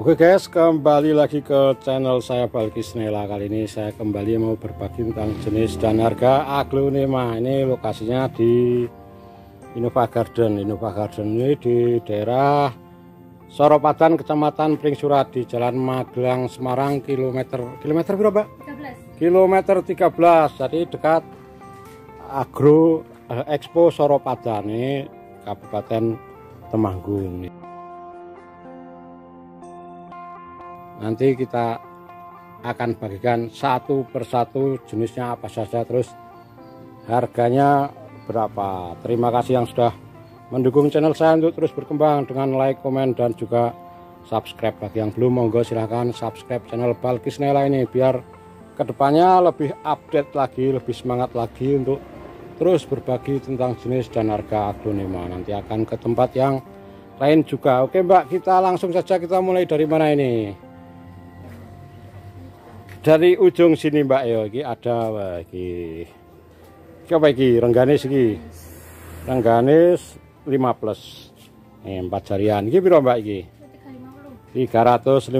Oke guys, kembali lagi ke channel saya Balkis Nela. Kali ini saya kembali mau berbagi tentang jenis dan harga aglonema. Ini lokasinya di Innova Garden. Innova Garden ini di daerah Soropadan, Kecamatan Pringsurat di Jalan Magelang, Semarang, kilometer kilometer berapa? 13. Kilometer 13. Jadi dekat Agro eh, Expo Soropadan ini Kabupaten Temanggung. Nanti kita akan bagikan satu persatu jenisnya apa saja. Terus harganya berapa? Terima kasih yang sudah mendukung channel saya untuk terus berkembang dengan like, komen dan juga subscribe. Bagi yang belum monggo silahkan subscribe channel Balkis Nela ini biar ke depannya lebih update lagi lebih semangat lagi untuk terus berbagi tentang jenis dan harga aglonema nanti akan ke tempat yang lain juga. Oke mbak kita langsung saja kita mulai dari mana ini dari ujung sini Mbak ya iki ada lagi iki. Apa iki? Rengganis iki rengganis 5 plus ini 4 jarian. Iki piro Mbak iki? 350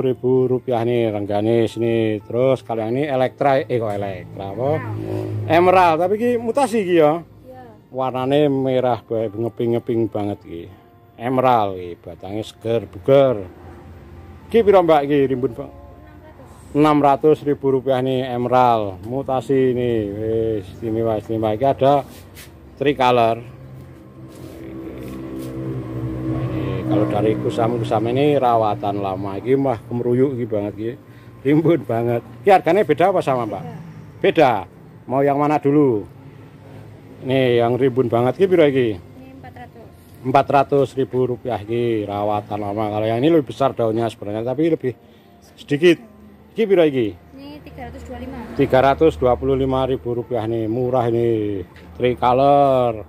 ribu rupiah nih rengganis nih terus kalau yang ini elektra eh kok elektra apa? Emerald. Tapi iki mutasi iki ya? Iya. warnanya merah ngeping-ngeping banget iki. Emerald iki batangnya seger buger. Iki piro Mbak iki rimbun Pak 600 ribu rupiah nih emerald. Mutasi ini. Wis istimewa istimewa. Ini ada tricolor ini kalau dari kusam kusam ini rawatan lama. Ini mah kemeruyuk ini banget ini rimbun banget. Ini harganya beda apa sama mbak? Beda. Mau yang mana dulu? Ini yang rimbun banget. Ini berapa ini 400 ribu rupiah ini rawatan lama. Kalau yang ini lebih besar daunnya sebenarnya tapi lebih sedikit Iki piro iki? Ini 325. 325 ribu rupiah nih, murah ini. Tricolor.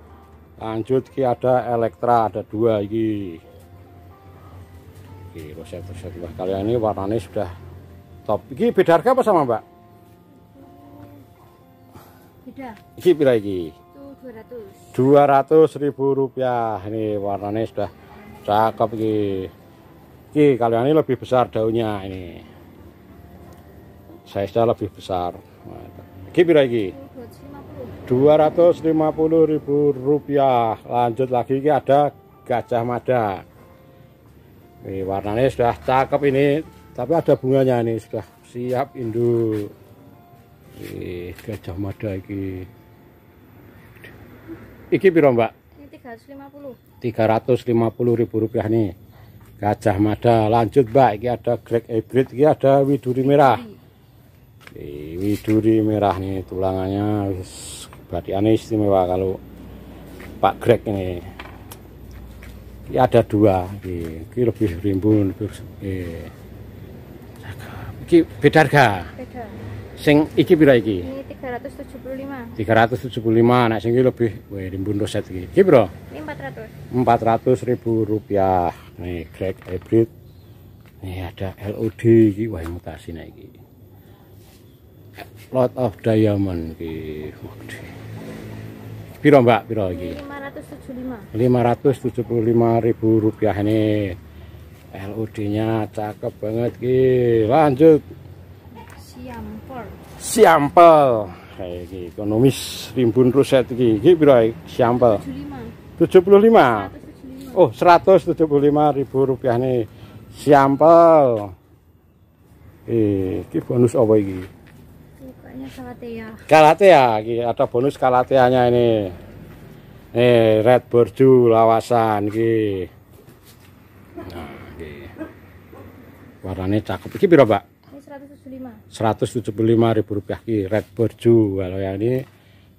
Lanjut ki ada Elektra, ada dua iki. Iki roset-roset wah kalian ini warnanya sudah top. Iki beda harga apa sama, Mbak? Beda. Iki piro iki? Itu 200. 200 ribu rupiah. Ini warnanya sudah cakep iki. Iki kalian ini lebih besar daunnya ini size lebih besar. Iki pira iki? 250 ribu rupiah. Lanjut lagi ini ada gajah mada. Ini warnanya sudah cakep ini tapi ada bunganya ini sudah siap induk. Ini gajah mada iki. Iki piro mbak? Ini 350 350 ribu rupiah nih. Gajah mada. Lanjut mbak. Ini ada grek hybrid ini ada widuri merah widuri merah nih tulangannya badiannya istimewa kalau Pak Greg ini. Ini ada dua ini, ini lebih rimbun ini. Beda harga? Beda. Sing iki pira iki? Ini 375 375 nah sing iki lebih weh rimbun roset iki. Iki bro ini 400 400 ribu rupiah. Nih Greg hybrid. Ini ada LOD iki wah mutasi nah iki lot of diamond iki. Piro Mbak, piro iki? 575. 575 ribu rupiah ini. LOD-nya cakep banget ki. Lanjut. Siampel. Siampel. Kayak iki ekonomis rimbun ruset iki. Iki piro siampel? 75. 75. 175. Oh, 175 ribu rupiah nih. Siampel. Eh, iki bonus apa iki? Kalatea. Kalatea, ada bonus kalateanya ini. Nih, red borju lawasan iki. Nah, iki. Warnanya cakep. Iki piro, Pak? Ini 175. 175 ribu rupiah iki red borju. Kalau yang ini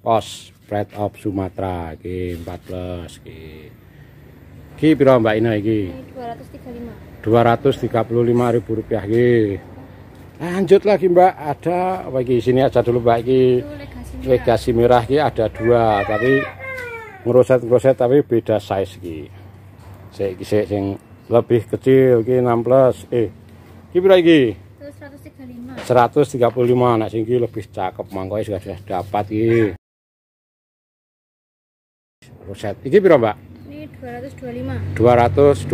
pos red of Sumatera iki 14 iki. Iki piro, Mbak Ina iki? Ini 235. 235 ribu rupiah iki lanjut lagi mbak. Ada bagi sini aja dulu mbak. Ini legasi merah ini ada dua tapi ngeroset ngeroset tapi beda size ki saya saya yang lebih kecil ki 16 eh ki berapa ki 135 135 nah sini lebih cakep. Mangkoi sudah sudah dapat ki roset ini berapa mbak? Ini 225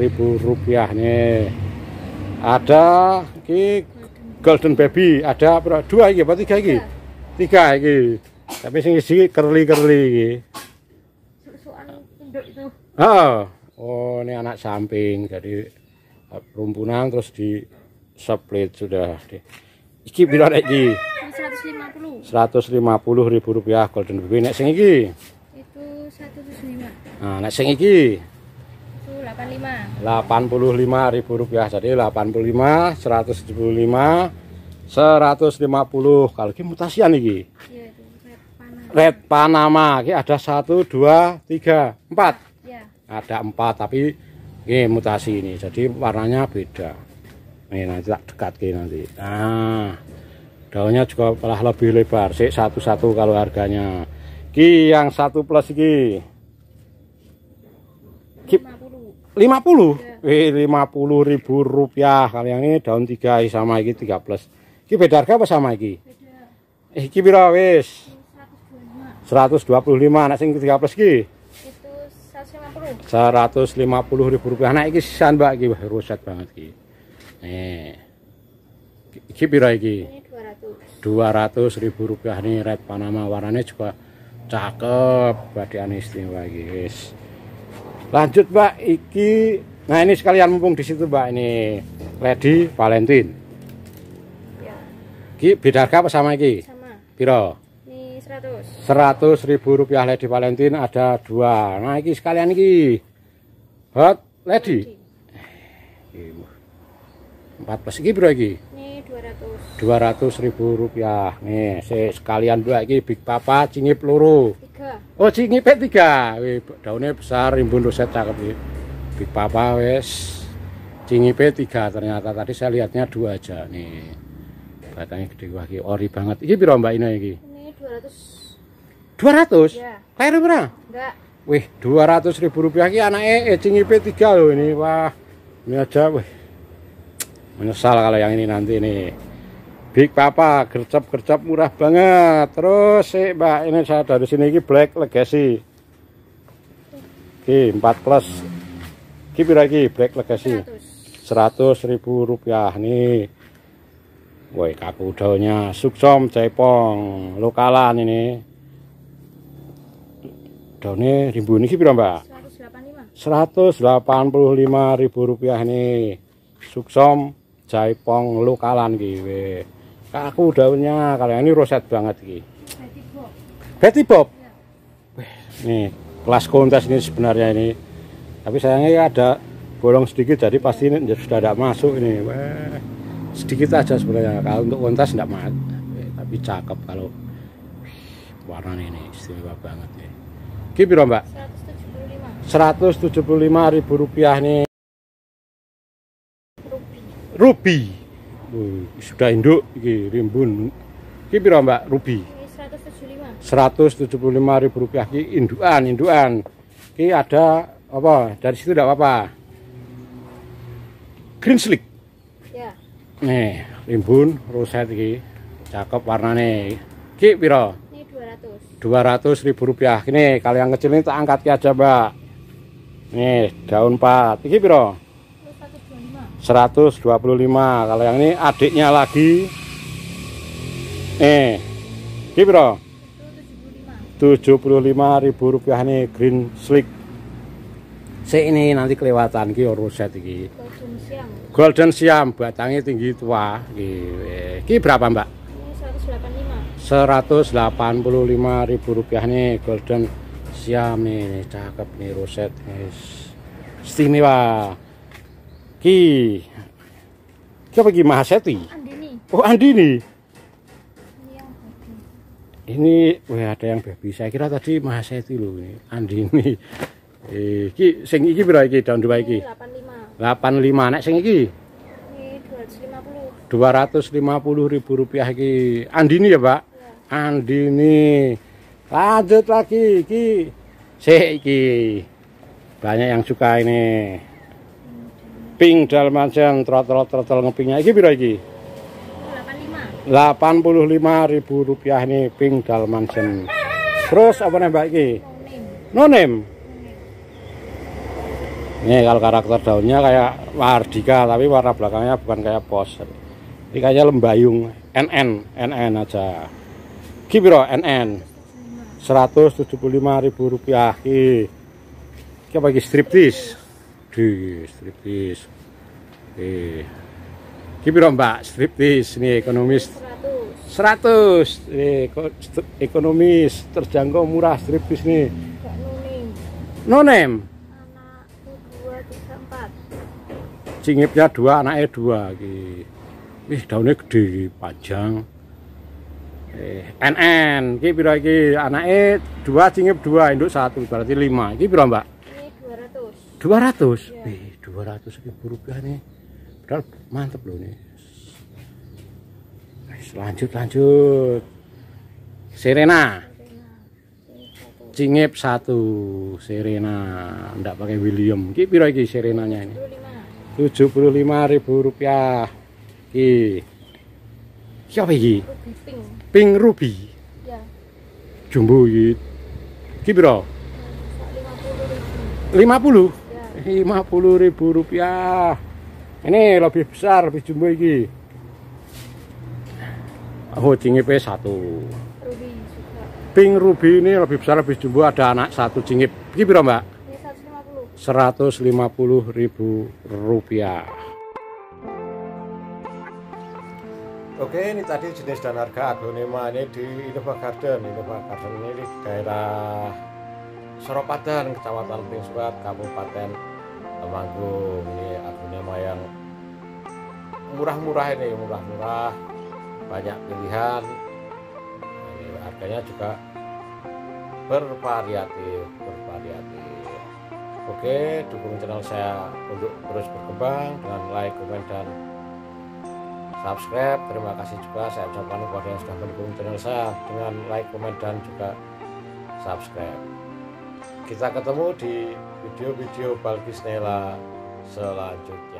ribu rupiah nih ada ki golden baby ada dua iki apa tiga iki? Tiga iki. Tapi sing isi kerli kerli iki oh oh ini anak samping jadi rumpunan terus di split sudah. Di iki? Bila iki 150 150 ribu rupiah golden baby. Nek sing iki? Itu 175 nah nek sing iki 85 ribu rupiah. Jadi 85 175 150 kalau ini mutasian ini iya, red Panama. Ini ada 1 2 3 4 ya. ada 4 tapi ini mutasi ini. Jadi warnanya beda. Ini nanti tak dekat ini nanti. Nah daunnya juga malah lebih lebar. Sih satu-satu kalau harganya. Ki yang satu plus ki 50 ya. eh 50 ribu rupiah. Kalau yang ini daun 3 sama iki 3 plus iki beda harga apa sama iki beda. Eh iki pira wis? 125 125 anak sing 3 plus iki? Itu 150 150 ribu rupiah. Anak iki sisan mbak iki wah rusak banget iki. Nih iki pira iki? Ini 200 200 ribu rupiah. Nih red Panama warnanya juga cakep badian istimewa guys lanjut mbak iki nah ini sekalian mumpung di situ mbak ini Lady Valentine ya. Ki beda harga apa sama iki? Sama. Piro? Ini 100. 100 ribu rupiah Lady Valentine ada dua. Nah iki sekalian iki hot Lady. Empat plus iki piro iki? Ini 200. 200 ribu rupiah. Nih, sekalian dua iki Big Papa cingip peluru Oh, cingi P3. Wih, daunnya besar, rimbun roset cakep. Big Papa wes. Cingi P3 ternyata tadi saya lihatnya dua aja nih. Batangnya gede lagi, ori banget. Ini piro Mbak Ina iki? Ini 200. 200? Iya. Lahir berapa? Enggak. Wih, 200 ribu rupiah ini anaknya eh, cingi P3 loh ini. Wah, ini aja wih. Menyesal kalau yang ini nanti nih. Big Papa gercep-gercep murah banget. Terus sih mbak ini saya dari sini ini Black Legacy. Oke 4 plus. Pira lagi Black Legacy. 100 ribu rupiah nih. Woi kaku daunnya suksom cepong lokalan ini. Daunnya ribu ini. Pira mbak? 185 185 ribu rupiah nih. Suksom jaipong lokalan gitu kaku daunnya kalau ini roset banget iki. Betty Bob. Ya. nih kelas kontes ini sebenarnya ini. Tapi sayangnya ya ada bolong sedikit jadi pasti ini sudah tidak masuk ini. Sedikit aja sebenarnya. Kalau untuk kontes tidak masuk tapi cakep kalau warna ini istimewa banget nih Kipiro mbak? 175 175 ribu rupiah nih Ruby sudah induk iki rimbun. Iki piro Mbak Ruby? 175. 175 ribu rupiah iki indukan, indukan. Iki ada apa? Dari situ tidak apa-apa. Green slick. Ya. Nih, rimbun roset iki. Cakep warnane. Iki piro? Ini 200. 200 ribu rupiah. Ini kalau yang kecil ini tak angkat aja, Mbak. Nih, daun 4. Iki piro? 125 kalau yang ini adiknya lagi. Eh ini bro 75 ribu rupiah nih green slick. Si ini nanti kelewatan ki roset iki. Golden siam. Golden siam batangnya tinggi tua. Ki berapa mbak? Ini 185 185 ribu rupiah nih golden siam nih. Cakep nih roset nih istimewa Ki. Ki apa Ki Mahaseti? Andini. Oh, Andini. Ini wah ada yang baby. Saya kira tadi Mahaseti loh ini. Andini. Eh, ki sing iki pira iki daun dua iki? 85. 85 nek sing iki? Ini 250. 250 ribu rupiah iki. Andini ya, Pak? Ya. Andini. Lanjut lagi iki. Sik iki. Banyak yang suka ini pink dalmatian trotol trotol ngepingnya. Iki piro iki? 85 ribu rupiah nih pink dalmatian terus apa nih mbak iki? No name. Ini kalau karakter daunnya kayak Mardika tapi warna belakangnya bukan kayak pos ini kayaknya lembayung. NN NN aja. Kibiro NN 175 ribu rupiah. Ki apa lagi striptis di striptis eh kibiro mbak striptis ini ekonomis 100 eh, ekonomis terjangkau murah striptis nih no name? Cingipnya dua anaknya dua ih daunnya gede panjang. Eh NN ki piro iki? Anaknya dua cingip dua induk satu berarti lima. Iki piro mbak 200 200 ya. eh 200 ribu rupiah nih. Padahal mantep loh nih lanjut lanjut. Serena. Cingip satu Serena. Ndak pakai William. Ki piro iki Serenanya ini? 75.000 rupiah. Ki. Siapa iki? Pink. Pink ruby. Ya jumbo iki. Ki piro? 50 ya. 50 ribu rupiah. Ini lebih besar lebih jumbo iki. Oh cingipe satu. Ruby juga. Pink ruby ini lebih besar lebih jumbo ada anak satu cingip iki piro mbak? 150.000 rupiah. Oke ini tadi jenis dan harga aglonema ini di Innova Garden. Innova Garden ini di daerah Soropadan Kecamatan Pingswat Kabupaten Temanggung ini aglonema yang murah-murah ini murah-murah banyak pilihan ini harganya juga bervariatif bervariatif Oke, dukung channel saya untuk terus berkembang dengan like, komen, dan subscribe. Terima kasih juga saya ucapkan kepada yang sudah mendukung channel saya dengan like, komen, dan juga subscribe. Kita ketemu di video-video Balkis Nela selanjutnya.